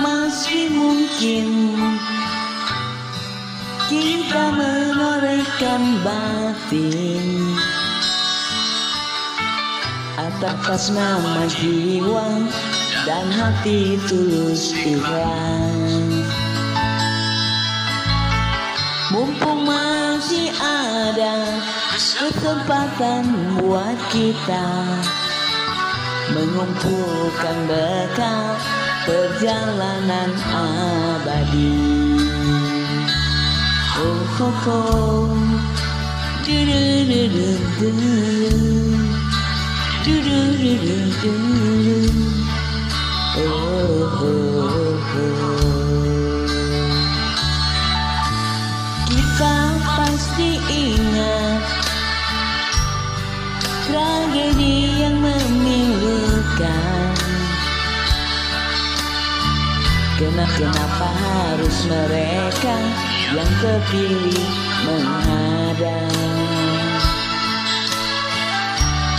masih mungkin kita menorehkan batin. Atas nama jiwa dan hati tulus ikhlas mumpung masih ada kesempatan buat kita mengumpulkan bekal perjalanan abadi. Oh, du, du. Oh, oh, oh. Kenapa, harus mereka yang terpilih menghadang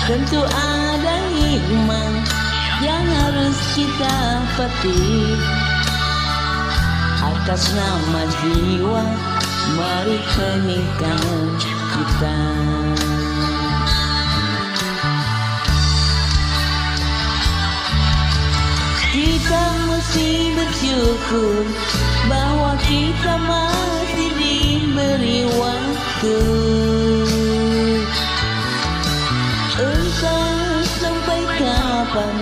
Tentu ada hikmah yang harus kita petik. Atas nama jiwa mari heningkan kita Mesti bersyukur bahwa kita masih diberi waktu. Entah sampai kapan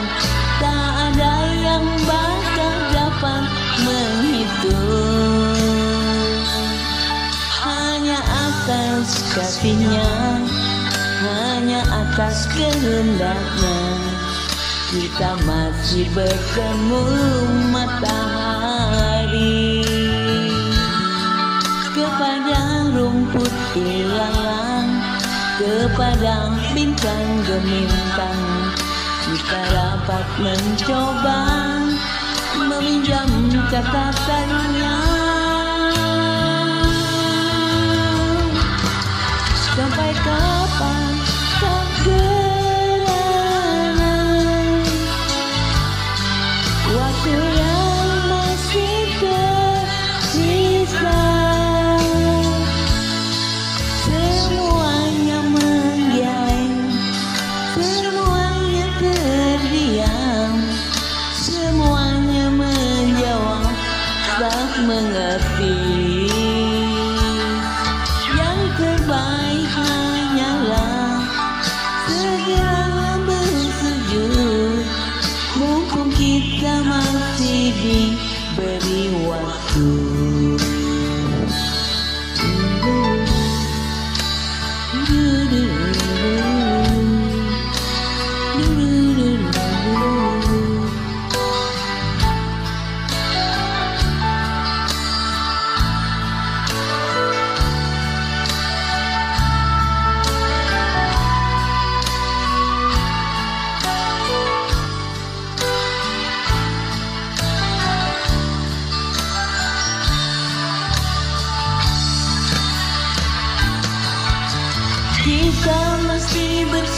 tak ada yang bakal dapat menghitung. Hanya atas kasihnya, hanya atas kehendaknya kita masih bertemu matahari. Kepada rumput ilalang kepada bintang gemintang. Kita dapat mencoba meminjam catatannya Yang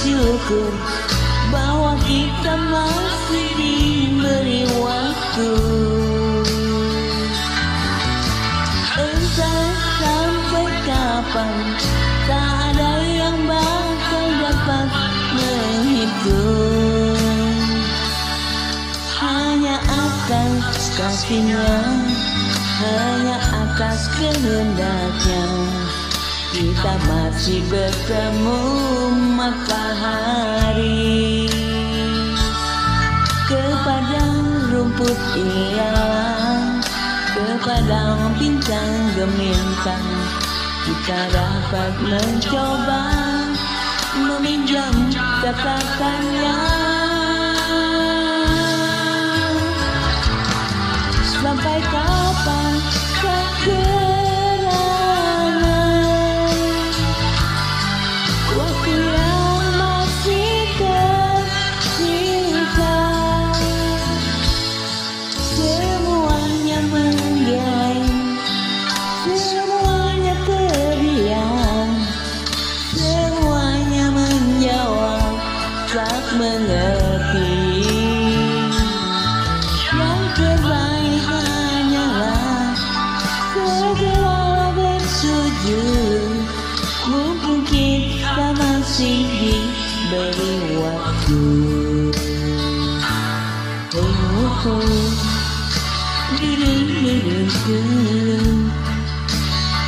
bersyukur bahwa kita masih diberi waktu. Entah sampai kapan tak ada yang bakal dapat menghitung. Hanya atas kasihnya, hanya atas kehendaknya. Kita masih bertemu matahari. Kepada rumput ilalang kepada bintang gemintang. Kita dapat mencoba meminjam catatannya. Sampai kapan tak bijak mengerti Yang terbaik hanyalah segera bersujud Mumpung kita masih diberi waktu Oh, oh, oh. Do, do, do, do, do.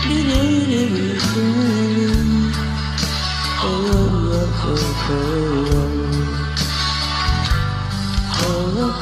Do, do, do, do, do. Oh, oh, oh, oh.